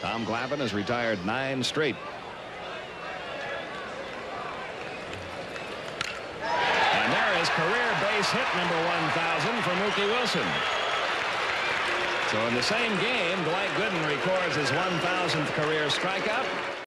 Tom Glavine has retired nine straight. And there is career base hit number 1,000 for Mookie Wilson. So in the same game, Dwight Gooden records his 1,000th career strikeout.